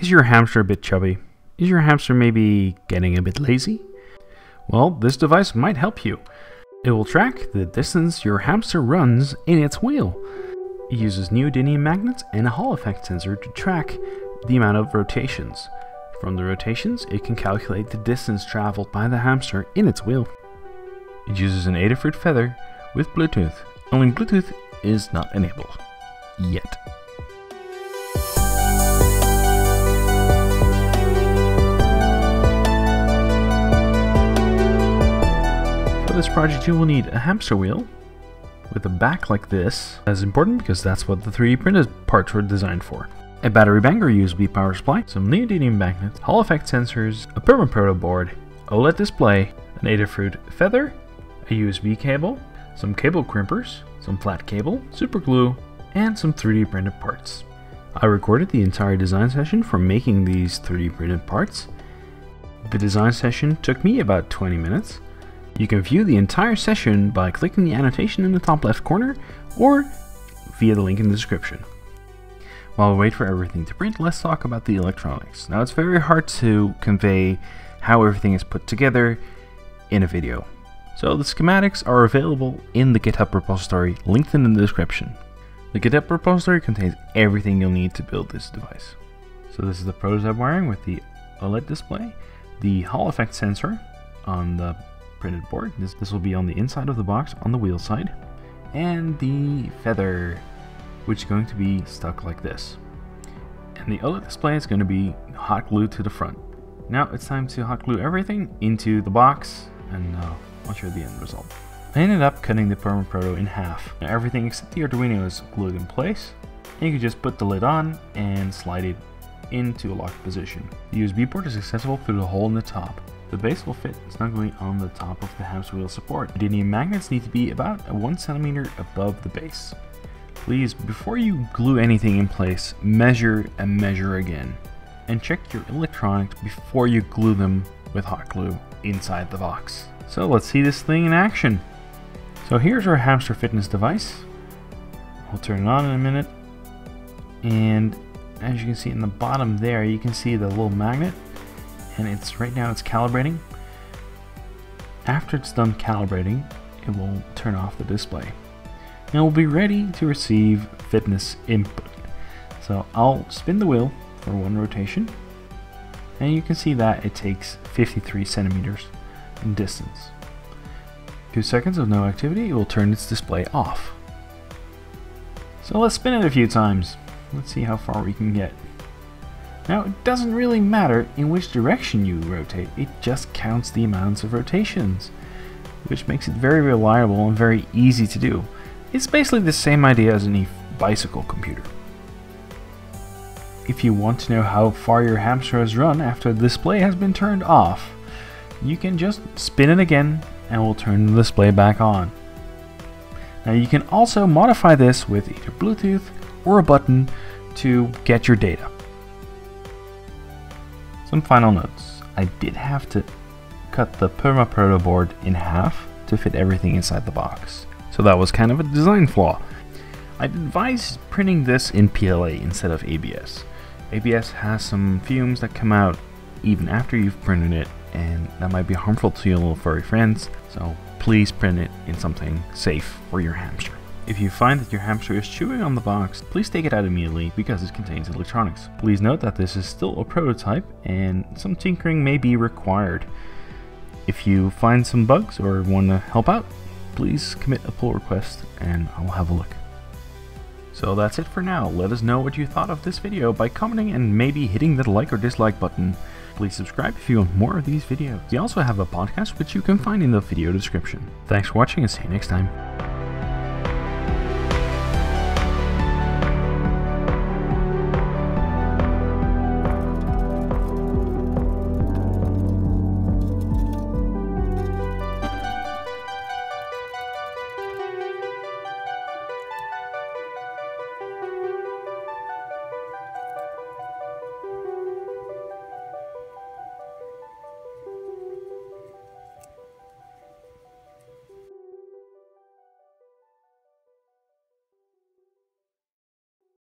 Is your hamster a bit chubby? Is your hamster maybe getting a bit lazy? Well, this device might help you. It will track the distance your hamster runs in its wheel. It uses neodymium magnets and a Hall effect sensor to track the amount of rotations. From the rotations, it can calculate the distance traveled by the hamster in its wheel. It uses an Adafruit feather with Bluetooth, only Bluetooth is not enabled. Yet. This project you will need a hamster wheel with a back like this. That's important because that's what the 3D printed parts were designed for. A battery bank or USB power supply, some neodymium magnets, Hall effect sensors, a permaproto board, OLED display, an Adafruit feather, a USB cable, some cable crimpers, some flat cable, super glue, and some 3D printed parts. I recorded the entire design session for making these 3D printed parts. The design session took me about 20 minutes. You can view the entire session by clicking the annotation in the top left corner or via the link in the description. While we wait for everything to print, let's talk about the electronics. Now it's very hard to convey how everything is put together in a video. So the schematics are available in the GitHub repository linked in the description. The GitHub repository contains everything you'll need to build this device. So this is the prototype wiring with the OLED display, the Hall effect sensor on the printed board. This, this will be on the inside of the box on the wheel side. And the feather, which is going to be stuck like this. And the OLED display is going to be hot glued to the front. Now it's time to hot glue everything into the box and uh, I'll show the end result. I ended up cutting the Permaproto in half. Now everything except the Arduino is glued in place. And you can just put the lid on and slide it into a locked position. The USB port is accessible through the hole in the top. The base will fit snugly on the top of the hamster wheel support. The magnets need to be about 1 centimeter above the base. Please, before you glue anything in place, measure and measure again. And check your electronics before you glue them with hot glue inside the box. So let's see this thing in action. So here's our hamster fitness device. We'll turn it on in a minute. And as you can see in the bottom there, you can see the little magnet. And it's right now it's calibrating. After it's done calibrating, it will turn off the display. And we'll be ready to receive fitness input. So I'll spin the wheel for one rotation. And you can see that it takes 53 centimeters in distance. Two seconds of no activity, it will turn its display off. So let's spin it a few times. Let's see how far we can get. Now, it doesn't really matter in which direction you rotate, it just counts the amounts of rotations, which makes it very reliable and very easy to do. It's basically the same idea as any bicycle computer. If you want to know how far your hamster has run after the display has been turned off, you can just spin it again and we'll turn the display back on. Now you can also modify this with either Bluetooth or a button to get your data. Some final notes. I did have to cut the Permaproto board in half to fit everything inside the box. So that was kind of a design flaw. I'd advise printing this in PLA instead of ABS. ABS has some fumes that come out even after you've printed it and that might be harmful to your little furry friends, so please print it in something safe for your hamster. If you find that your hamster is chewing on the box, please take it out immediately because it contains electronics. Please note that this is still a prototype and some tinkering may be required. If you find some bugs or want to help out, please commit a pull request and I'll have a look. So that's it for now. Let us know what you thought of this video by commenting and maybe hitting the like or dislike button. Please subscribe if you want more of these videos. We also have a podcast which you can find in the video description. Thanks for watching and see you next time.